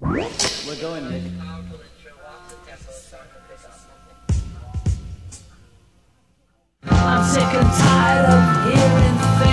We're going, Nick. I'm sick and tired of hearing things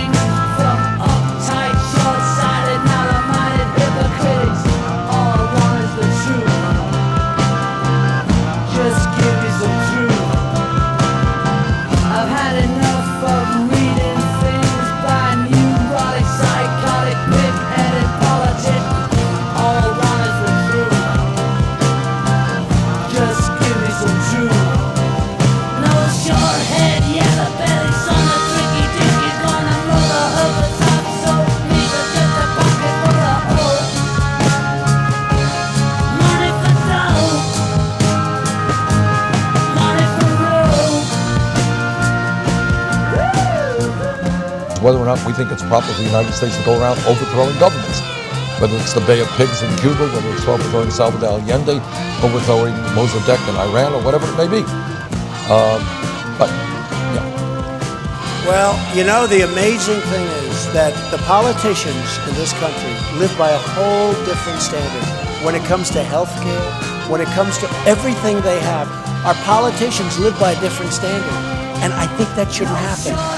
not we think it's proper for the United States to go around overthrowing governments. Whether it's the Bay of Pigs in Cuba, whether it's overthrowing Salvador Allende, overthrowing Mossadegh in Iran, or whatever it may be. Um, but, yeah. Well, you know, the amazing thing is that the politicians in this country live by a whole different standard when it comes to health care, when it comes to everything they have. Our politicians live by a different standard, and I think that shouldn't happen.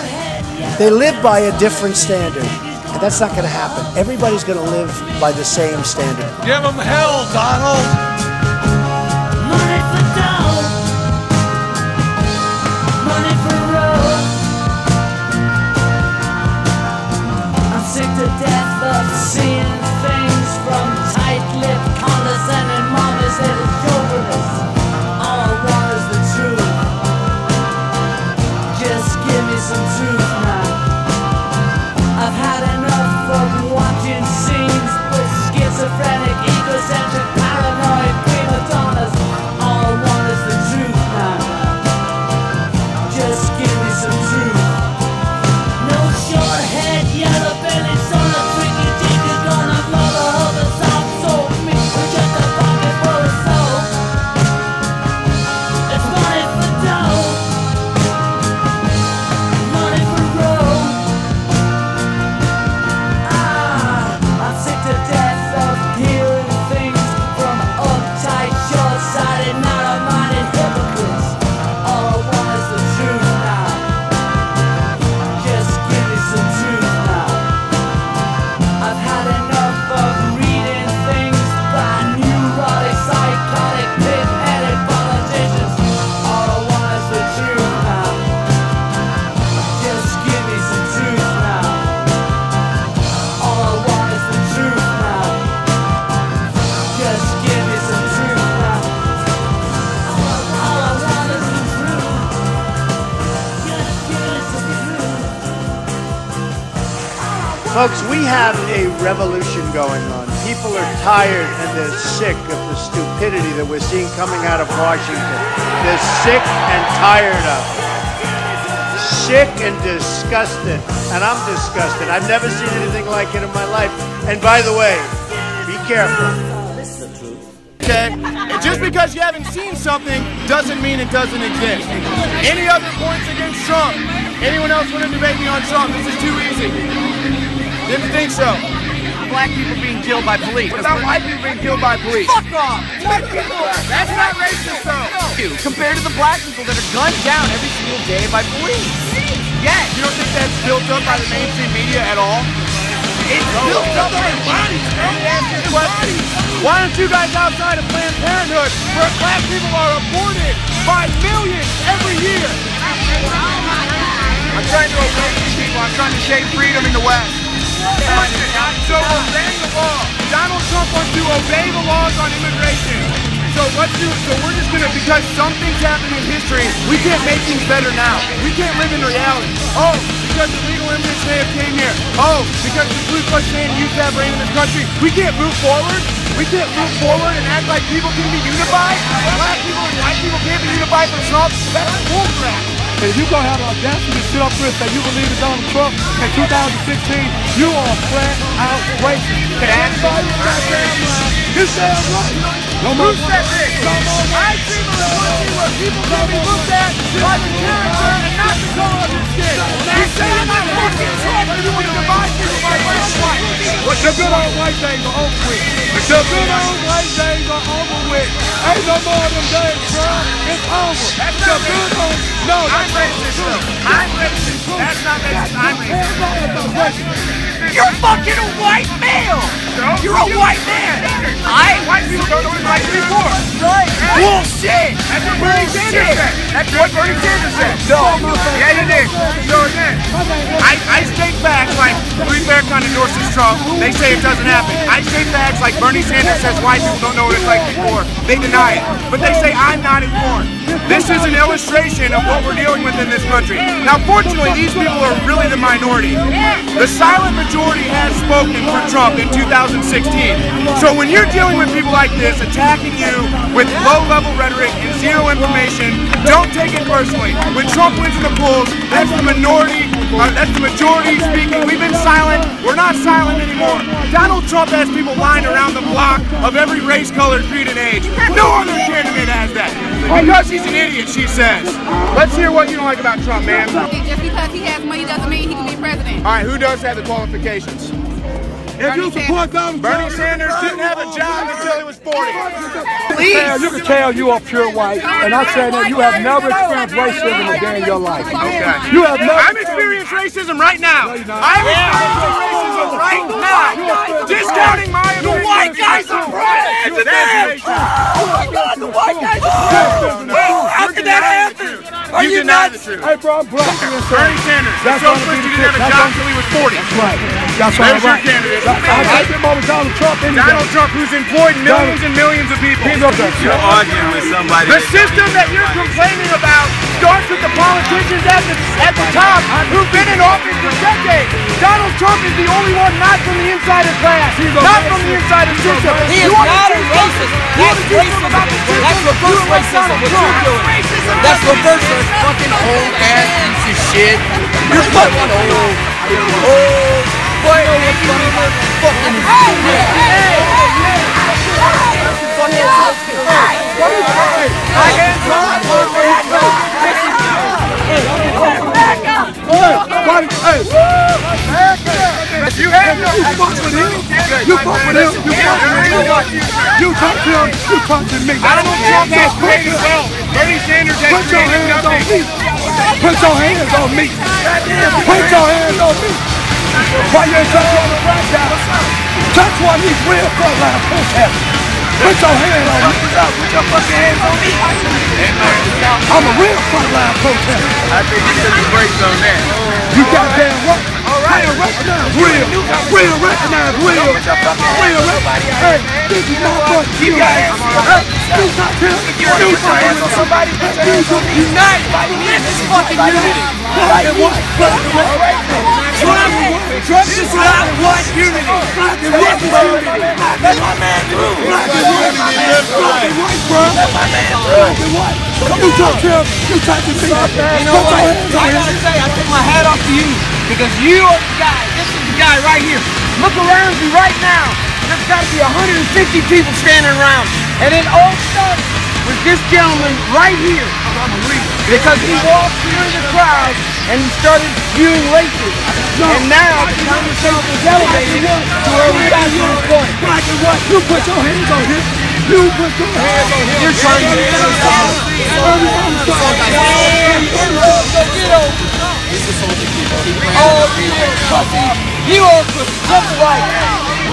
They live by a different standard, and that's not going to happen. Everybody's going to live by the same standard. Give them hell, Donald. Folks, we have a revolution going on. People are tired and they're sick of the stupidity that we're seeing coming out of Washington. They're sick and tired of it. Sick and disgusted. And I'm disgusted. I've never seen anything like it in my life. And by the way, be careful. Okay? Just because you haven't seen something doesn't mean it doesn't exist. Any other points against Trump? Anyone else want to debate me on Trump? This is too easy. Didn't think so. Black people being killed by police. What about white people being killed by police? Fuck off! White people! That's not racist though. You, compared to the black people that are gunned down every single day by police. Yes. You don't think that's built up by the mainstream media at all? It's built up by bodies, Let me ask you a question. Why aren't you guys outside of Planned Parenthood where black people are aborted by millions every year? I'm trying to awaken people. I'm trying to shape freedom in the West. So obey the law. Donald Trump wants to obey the laws on immigration. So let's do So we're just gonna because something's happening in history. We can't make things better now. We can't live in reality. Oh, because illegal immigrants may have came here. Oh, because the Ku Klux Klan used to have reign in this country. We can't move forward. We can't move forward and act like people can be unified. Black people and white people can't be unified for Trump. That's bullcrap. And if you're gonna have the audacity to sit up here and say you believe in Donald Trump in 2016, you are flat out racist. Can I ask Everybody in that damn line, you damn right. No Who more said this? No more I a country where people can be looked at by the character and not the color no more of them days. It's over. That's not racist. no. I'm racist, though. I'm racist. That's not racist. I'm racist. You're fucking a white male! You're a white man! I Bullshit! That's what Bernie Sanders said. That's what Bernie Sanders said. No. Yeah, you did. So I, I state facts like Louis Farrakhan endorses Trump. They say it doesn't happen. I state facts like Bernie Sanders says white people don't know what it's like before. They deny it. But they say I'm not informed. This is an illustration of what we're dealing with in this country. Now, fortunately, these people are really the minority. The silent majority has spoken for Trump in 2016. So when you're dealing with people like this attacking you with low-level rhetoric and zero information, don't take it personally. When Trump wins in the polls, that's the minority, uh, that's the majority speaking. We've been silent. We're not silent anymore. Donald Trump has people lined around the block of every race, color, creed, and age. No other candidate has that. Because he's an idiot, she says. Let's hear what you don't like about Trump, man. Just because he has money doesn't mean he can be president. All right, who does have the qualifications? If you support Donald Bernie Trump, Sanders didn't have a job until he was 40. Man, you can tell you are pure white, and I say that you have never experienced racism a day in your life. Okay. You have never. I'm experiencing racism right now. I'm experiencing racism right now. Discounting my The white guys are president! That's racist. Oh my god, the white guys are president! How You're could that happen? Are You you deny nuts? the truth. Hey, bro, I'm black Bernie Sanders. That's That's so gonna be he the didn't have a job until he was 40. That's Right. That's There's your right. candidate. I'll take him over Donald Trump any day. Donald Trump, who's employed millions and millions of people. He's up there. You're arguing with somebody. The system that you're complaining about starts with the politicians at the at the top who've been in office for decades. Donald Trump is the only one not from the insider class, not from the insider system. He is You not a do racist. you wanna That's do something racism. about the system? That's reverse You elect racism, Donald what Trump. you're doing. Racism That's doesn't reverse racism. Fucking old ass piece of shit. You're fucking old. Old. Oh. Boy, know what's funny? Fucking You have no You fuck with him. You fuck with him. You fuck with him. You talk to him. You talk to me. Created wealth. Bernie Sanders has Put your hands on me. Put your hands on me. Put your hands on me. Why you ain't touch on the black guy? Touch one of these real frontline protesters. Put your hands on me. Put your fucking hands on me. I'm a real frontline protester. I think you took the brakes on that. You goddamn right. Real recognize real. Real recognize real. Real. Hey, this is my fucking you. Hey, this not him. Put your hands on somebody. Unite! This is fucking unity! Black and white. Black and white. Trump, Trump does not want unity! Black and white. Let my man through! Black and white. Black and white, bro. Black and white. You talk to him. You talk to me. You know what? I him. gotta say, I take my hat off to you because you are the guy. This is the guy right here. Look around you right now. There's got to be 150 people standing around, and it all started with this gentleman right here because he walked through the crowd and he started spewing racism. And now the conversation is elevated to where we got to this point. Black and white. You put your hands on him. You put your hands on him. You're trying to get us all. Oh, you are pussy. You are a pussy. Trump's right.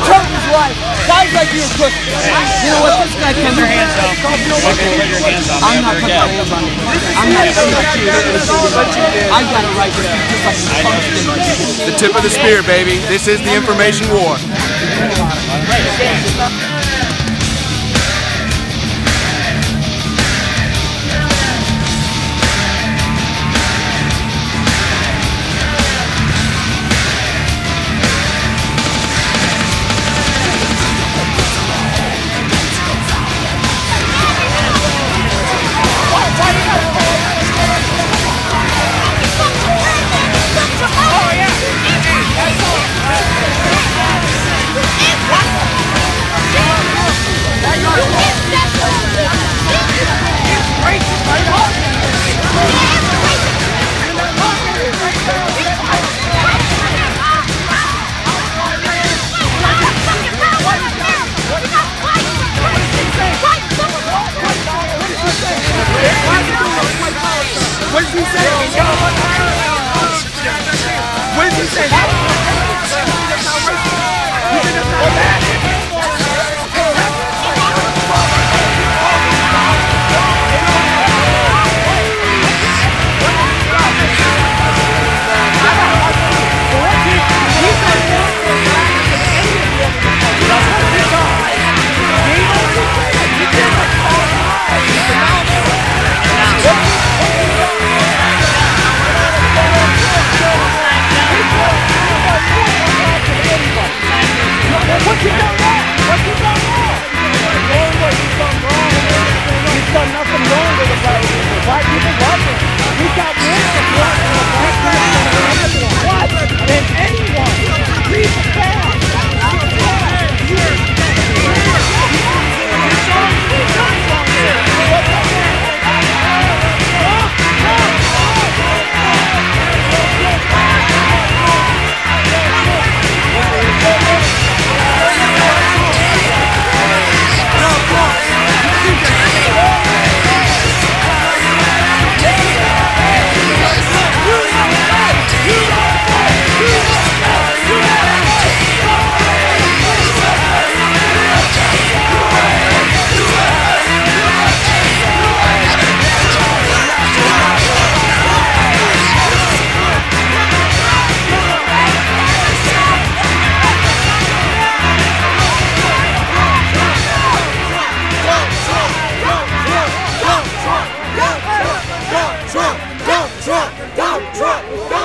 Trump is right. Guys like you are pussy. You know what? This guy can hands up. I'm not talking about somebody. I'm not talking about you. I got a right to speak just you The tip of the spear, baby. This is the information war. truck, dump truck, dump truck.